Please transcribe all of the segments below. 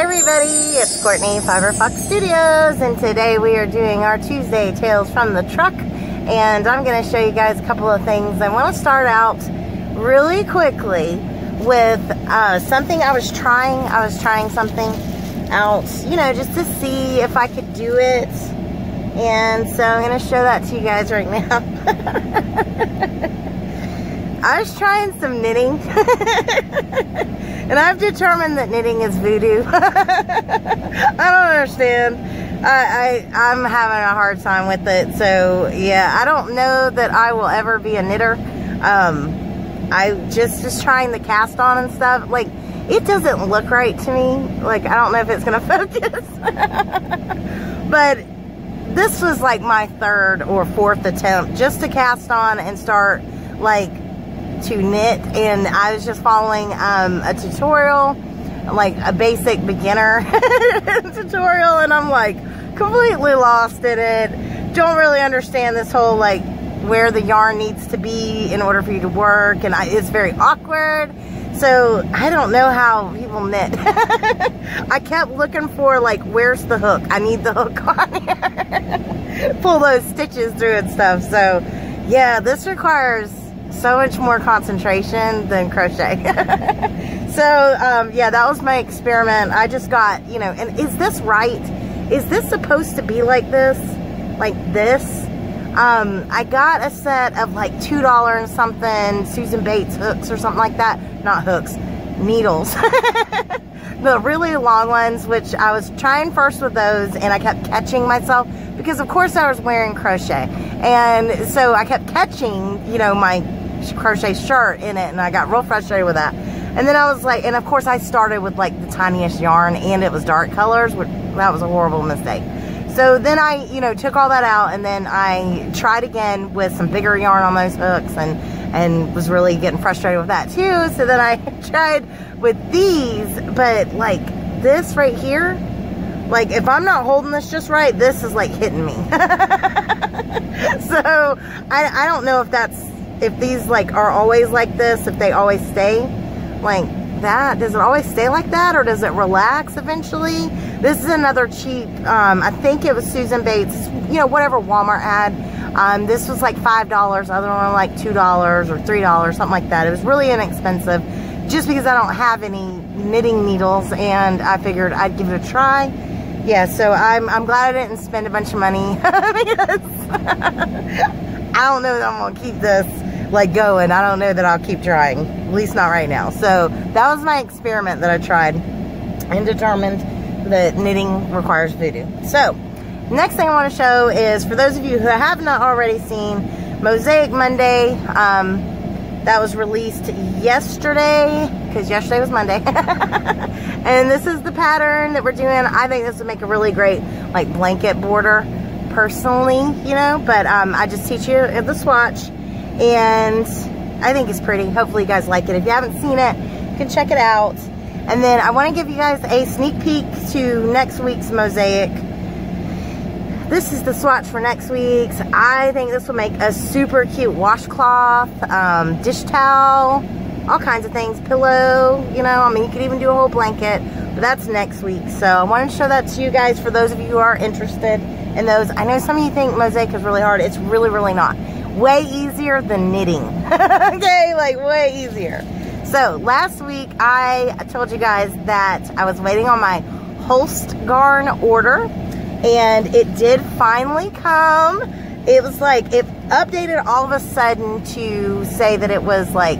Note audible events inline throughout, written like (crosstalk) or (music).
everybody, it's Courtney Fiber Fox Studios and today we are doing our Tuesday Tales from the Truck and I'm going to show you guys a couple of things. I want to start out really quickly with uh, something I was trying. I was trying something out, you know, just to see if I could do it and so I'm going to show that to you guys right now. (laughs) I was trying some knitting (laughs) and I've determined that knitting is voodoo. (laughs) I don't understand. I, I, I'm having a hard time with it. So yeah, I don't know that I will ever be a knitter. Um, I just, just trying the cast on and stuff. Like it doesn't look right to me. Like I don't know if it's going (laughs) to focus. but this was like my third or fourth attempt just to cast on and start like to knit and I was just following um, a tutorial like a basic beginner (laughs) tutorial and I'm like completely lost in it don't really understand this whole like where the yarn needs to be in order for you to work and I, it's very awkward so I don't know how people knit. (laughs) I kept looking for like, where's the hook? I need the hook (laughs) on here. Pull those stitches through and stuff. So yeah, this requires so much more concentration than crochet. (laughs) so um, yeah, that was my experiment. I just got, you know, and is this right? Is this supposed to be like this? Like this? Um, I got a set of like $2 and something Susan Bates hooks or something like that. Not hooks, needles. (laughs) the really long ones, which I was trying first with those and I kept catching myself because of course I was wearing crochet. And so I kept catching, you know, my crochet shirt in it and I got real frustrated with that. And then I was like, and of course I started with like the tiniest yarn and it was dark colors, which that was a horrible mistake. So then I, you know, took all that out and then I tried again with some bigger yarn on those hooks and, and was really getting frustrated with that too. So then I (laughs) tried with these, but like this right here, like if I'm not holding this just right, this is like hitting me. (laughs) so I, I don't know if that's, if these like are always like this, if they always stay like that. Does it always stay like that or does it relax eventually? This is another cheap, um, I think it was Susan Bates, you know, whatever Walmart ad. Um, this was like $5, other one like $2 or $3, something like that. It was really inexpensive just because I don't have any knitting needles and I figured I'd give it a try. Yeah, so I'm, I'm glad I didn't spend a bunch of money (laughs) (laughs) I don't know that I'm going to keep this like going. I don't know that I'll keep trying, at least not right now. So that was my experiment that I tried and determined that knitting requires voodoo. So, next thing I want to show is, for those of you who have not already seen Mosaic Monday, um, that was released yesterday, because yesterday was Monday. (laughs) and this is the pattern that we're doing. I think this would make a really great, like, blanket border, personally, you know, but um, I just teach you the swatch, and I think it's pretty. Hopefully you guys like it. If you haven't seen it, you can check it out. And then I want to give you guys a sneak peek to next week's mosaic. This is the swatch for next week's. I think this will make a super cute washcloth, um, dish towel, all kinds of things, pillow, you know, I mean, you could even do a whole blanket, but that's next week. So I wanted to show that to you guys for those of you who are interested in those. I know some of you think mosaic is really hard. It's really, really not. Way easier than knitting, (laughs) okay? Like way easier. So last week I told you guys that I was waiting on my Holst garn order and it did finally come. It was like, it updated all of a sudden to say that it was like,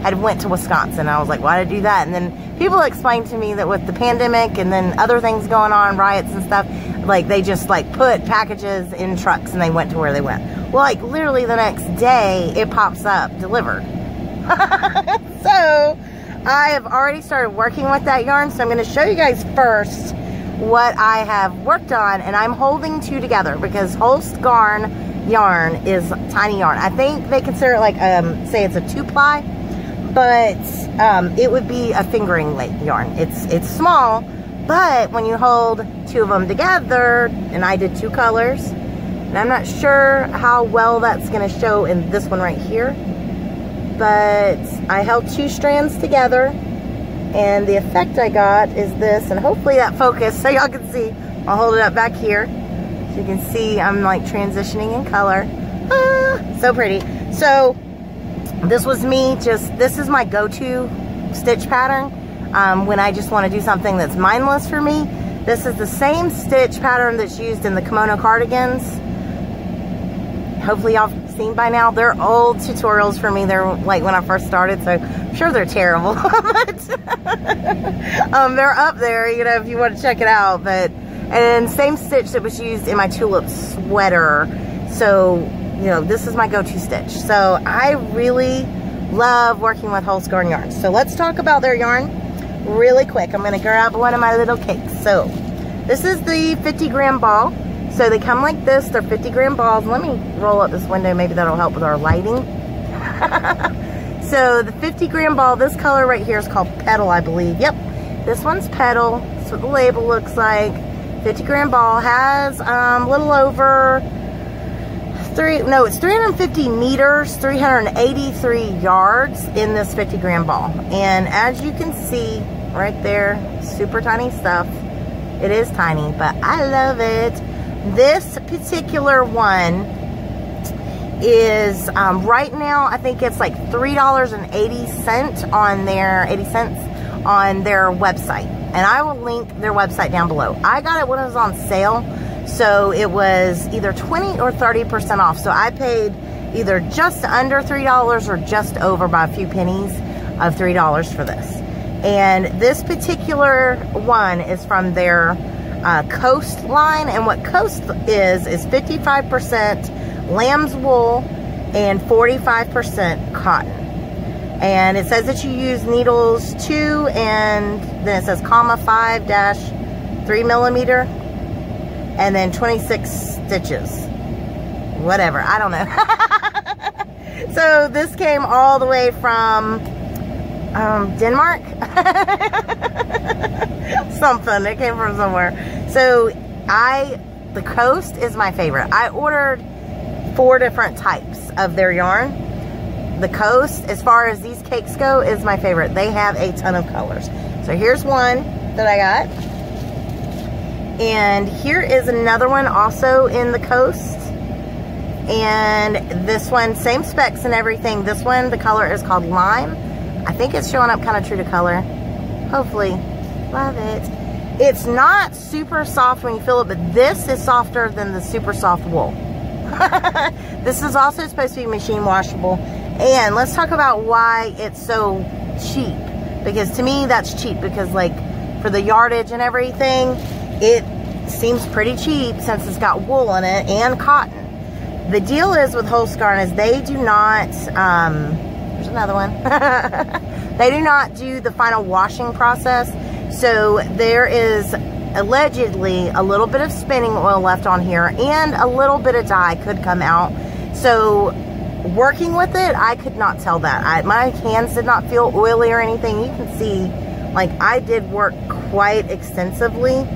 had went to Wisconsin. I was like, why did I do that? And then people explained to me that with the pandemic and then other things going on, riots and stuff, like they just like put packages in trucks and they went to where they went. Like literally the next day it pops up delivered. (laughs) so I have already started working with that yarn. So I'm going to show you guys first what I have worked on. And I'm holding two together because Holst Garn yarn is tiny yarn. I think they consider it like, um, say it's a two ply, but um, it would be a fingering weight yarn. It's, it's small, but when you hold two of them together, and I did two colors, and I'm not sure how well that's going to show in this one right here but I held two strands together And the effect I got is this, and hopefully that focus so y'all can see. I'll hold it up back here. So you can see I'm like transitioning in color. Ah, so pretty. So this was me just, this is my go-to stitch pattern um, when I just want to do something that's mindless for me. This is the same stitch pattern that's used in the kimono cardigans. Hopefully y'all seen by now. They're old tutorials for me. They're like when I first started, so I'm sure they're terrible. (laughs) but um, they're up there, you know, if you want to check it out. But and same stitch that was used in my tulip sweater. So, you know, this is my go-to stitch. So I really love working with Holst Garn yarns. So let's talk about their yarn really quick. I'm going to grab one of my little cakes. So this is the 50 gram ball. So they come like this. They're 50 gram balls. Let me roll up this window. Maybe that'll help with our lighting. (laughs) so the 50 gram ball, this color right here is called Petal, I believe. Yep. This one's Petal. That's what the label looks like. 50 gram ball has um, a little over three, no, it's 350 meters, 383 yards in this 50 gram ball. And as you can see right there, super tiny stuff. It is tiny, but I love it. This particular one is um, right now, I think it's like $3.80 on their, 80 cents on their website. And I will link their website down below. I got it when it was on sale so it was either 20 or 30% off. So I paid either just under $3 or just over by a few pennies of $3 for this. And this particular one is from their uh, Coast line. And what Coast is, is 55% lamb's wool and 45% cotton. And it says that you use needles 2 and then it says comma 5 dash 3 millimeter and then 26 stitches. Whatever, I don't know. (laughs) so this came all the way from um, Denmark. (laughs) Something, it came from somewhere. So I, the coast is my favorite. I ordered four different types of their yarn. The coast, as far as these cakes go, is my favorite. They have a ton of colors. So here's one that I got. And here is another one also in the coast. And this one, same specs and everything. This one, the color is called Lime. I think it's showing up kind of true to color. Hopefully. Love it. It's not super soft when you feel it, but this is softer than the super soft wool. (laughs) this is also supposed to be machine washable. And let's talk about why it's so cheap. Because to me, that's cheap. Because like, for the yardage and everything, it seems pretty cheap since it's got wool in it and cotton. The deal is with Holst Garn is they do not, um, another one. (laughs) they do not do the final washing process. So there is allegedly a little bit of spinning oil left on here and a little bit of dye could come out. So working with it, I could not tell that. I, my hands did not feel oily or anything. You can see, like I did work quite extensively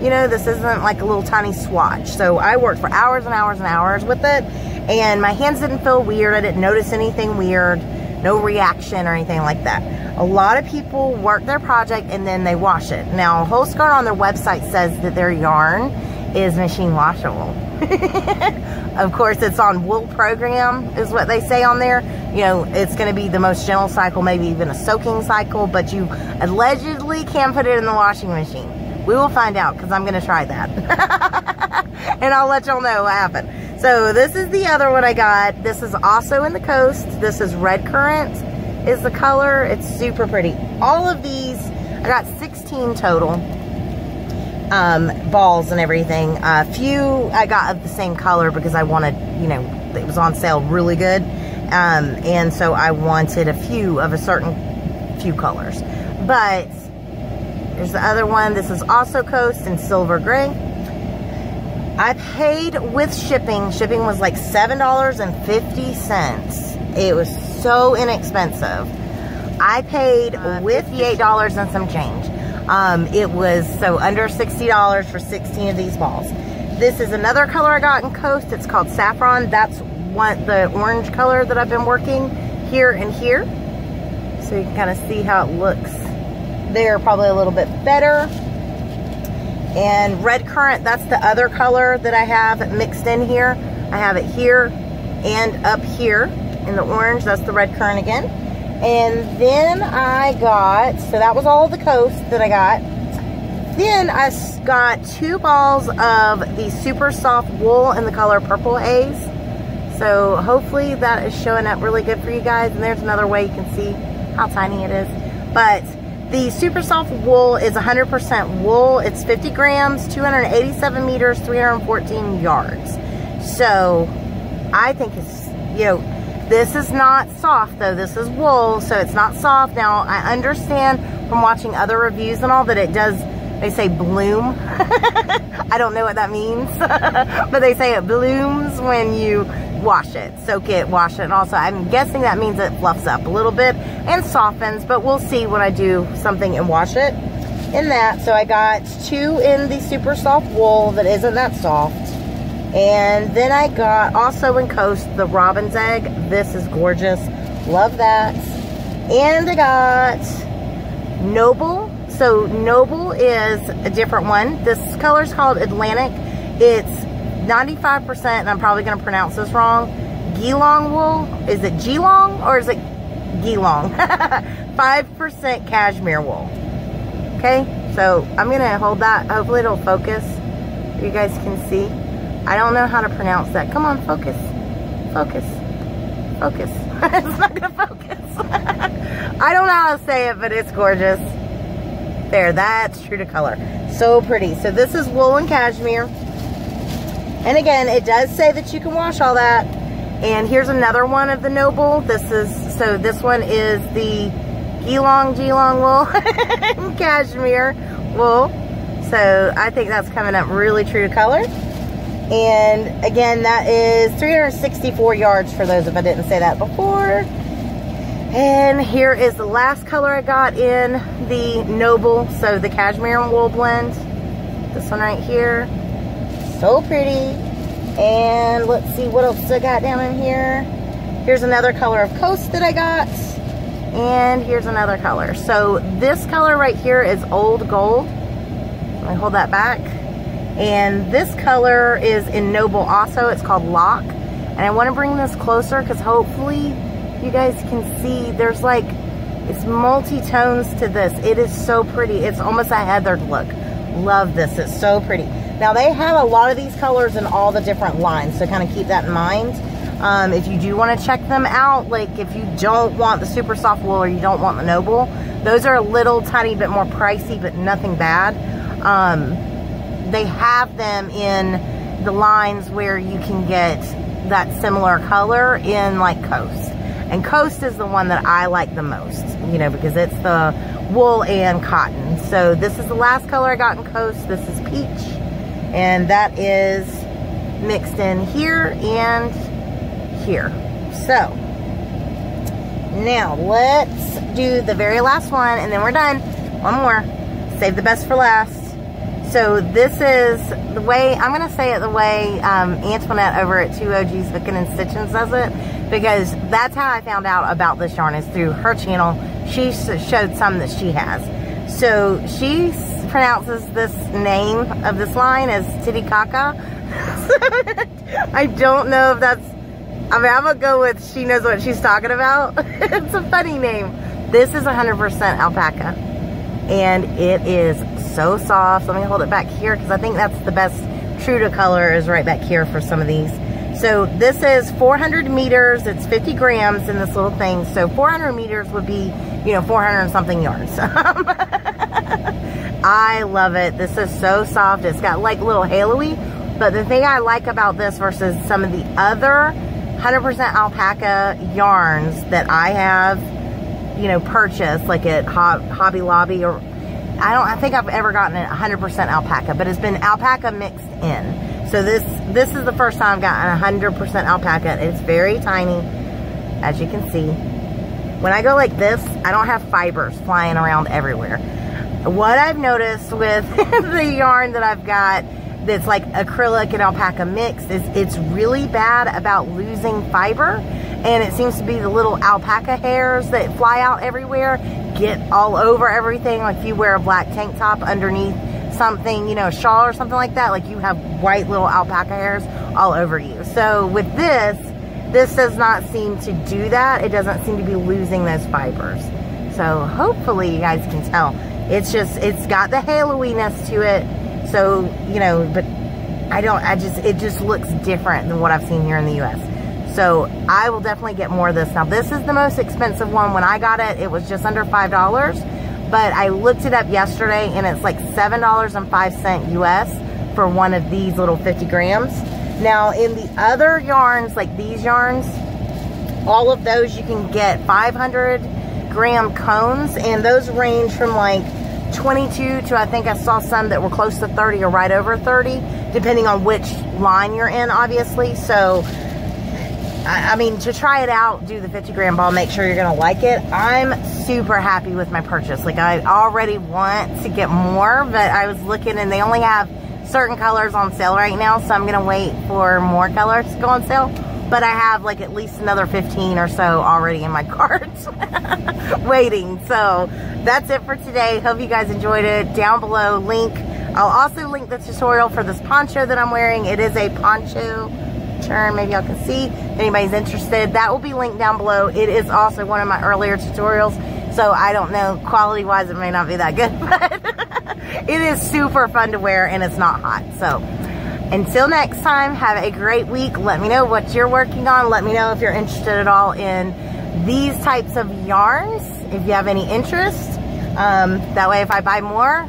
you know, this isn't like a little tiny swatch. So I worked for hours and hours and hours with it. And my hands didn't feel weird. I didn't notice anything weird. No reaction or anything like that. A lot of people work their project and then they wash it. Now, Holst Garn on their website says that their yarn is machine washable. (laughs) of course, it's on wool program is what they say on there. You know, it's going to be the most gentle cycle, maybe even a soaking cycle, but you allegedly can put it in the washing machine. We will find out because I'm going to try that. (laughs) and I'll let y'all know what happened. So this is the other one I got. This is also in the coast. This is red currant is the color. It's super pretty. All of these, I got 16 total um, balls and everything. A few I got of the same color because I wanted, you know, it was on sale really good. Um, and so I wanted a few of a certain few colors. But there's the other one. This is also Coast in silver gray. I paid with shipping. Shipping was like $7.50. It was so inexpensive. I paid with the $8 and some change. Um, it was so under $60 for 16 of these balls. This is another color I got in Coast. It's called Saffron. That's one the orange color that I've been working here and here. So you can kind of see how it looks they're probably a little bit better. And red currant, that's the other color that I have mixed in here. I have it here and up here in the orange. That's the red currant again. And then I got, so that was all the coast that I got. Then I got two balls of the super soft wool in the color Purple Haze. So hopefully that is showing up really good for you guys. And there's another way you can see how tiny it is. But the super soft wool is 100% wool. It's 50 grams, 287 meters, 314 yards. So I think it's, you know, this is not soft though. This is wool, so it's not soft. Now, I understand from watching other reviews and all that it does, they say bloom. (laughs) I don't know what that means, (laughs) but they say it blooms when you wash it, soak it, wash it, and also I'm guessing that means it fluffs up a little bit and softens, but we'll see when I do something and wash it in that. So I got two in the super soft wool that isn't that soft. And then I got also in Coast the robin's egg. This is gorgeous. Love that. And I got Noble. So Noble is a different one. This color is called Atlantic. It's 95%, and I'm probably going to pronounce this wrong. Geelong wool. Is it Geelong or is it Geelong? (laughs) 5% cashmere wool. Okay, so I'm going to hold that. Hopefully it'll focus. You guys can see. I don't know how to pronounce that. Come on, focus. Focus. Focus. (laughs) it's not going to focus. (laughs) I don't know how to say it, but it's gorgeous. There, that's true to color. So pretty. So this is wool and cashmere. And again, it does say that you can wash all that. And here's another one of the Noble. This is, so this one is the Geelong Geelong wool (laughs) cashmere wool. So I think that's coming up really true to color. And again, that is 364 yards for those if I didn't say that before. And here is the last color I got in the Noble, so the Cashmere Wool Blend. This one right here. So pretty. And let's see what else I got down in here. Here's another color of Coast that I got. And here's another color. So this color right here is Old Gold. Let me hold that back. And this color is in Noble also. It's called Lock. And I want to bring this closer because hopefully you guys can see there's like, it's multi-tones to this. It is so pretty. It's almost a heathered look. Love this. It's so pretty. Now they have a lot of these colors in all the different lines. So kind of keep that in mind. Um, if you do want to check them out, like if you don't want the super soft wool or you don't want the Noble, those are a little tiny bit more pricey, but nothing bad. Um, they have them in the lines where you can get that similar color in like Coast. And Coast is the one that I like the most, you know, because it's the wool and cotton. So this is the last color I got in Coast. This is peach. And that is mixed in here and here. So, now let's do the very last one and then we're done. One more. Save the best for last. So this is the way, I'm going to say it the way um, Antoinette over at 2OG's Hooking and Stitching says it, because that's how I found out about this yarn is through her channel. She showed some that she has. So she pronounces this name of this line as Titicaca. (laughs) I don't know if that's, I mean, I'm to go with she knows what she's talking about. (laughs) it's a funny name. This is 100% alpaca. And it is so soft. Let me hold it back here because I think that's the best true to color is right back here for some of these. So this is 400 meters. It's 50 grams in this little thing. So 400 meters would be, you know, 400 something yards. (laughs) I love it. This is so soft. It's got like little halo-y. But the thing I like about this versus some of the other 100% alpaca yarns that I have, you know, purchased like at Hobby Lobby or I don't I think I've ever gotten a 100% alpaca, but it's been alpaca mixed in. So this this is the first time I've gotten 100% alpaca. It's very tiny, as you can see. When I go like this, I don't have fibers flying around everywhere. What I've noticed with (laughs) the yarn that I've got that's like acrylic and alpaca mixed is it's really bad about losing fiber and it seems to be the little alpaca hairs that fly out everywhere get all over everything. Like if you wear a black tank top underneath something you know a shawl or something like that like you have white little alpaca hairs all over you. So with this this does not seem to do that. It doesn't seem to be losing those fibers. So hopefully you guys can tell it's just it's got the haloiness to it so you know but I don't I just it just looks different than what I've seen here in the US so I will definitely get more of this. Now this is the most expensive one. When I got it, it was just under $5. But I looked it up yesterday and it's like $7.05 US for one of these little 50 grams. Now in the other yarns, like these yarns, all of those you can get 500 gram cones and those range from like 22 to I think I saw some that were close to 30 or right over 30 depending on which line you're in obviously so I, I mean, to try it out, do the 50 gram ball, make sure you're to like it. I'm super happy with my purchase. Like, I already want to get more, but I was looking and they only have certain colors on sale right now, so I'm to wait for more colors to go on sale. But I have like at least another 15 or so already in my (laughs) cart waiting. So that's it for today. Hope you guys enjoyed it. Down below, link. I'll also link the tutorial for this poncho that I'm wearing. It is a poncho turn. Maybe y'all can see if anybody's interested. That will be linked down below. It is also one of my earlier tutorials. So I don't know, quality wise it may not be that good, (laughs) but it is super fun to wear and it's not hot. So until next time, have a great week. Let me know what you're working on. Let me know if you're interested at all in these types of yarns, if you have any interest. Um, that way if I buy more,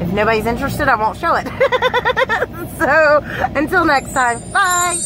if nobody's interested, I won't show it. (laughs) so until next time, bye.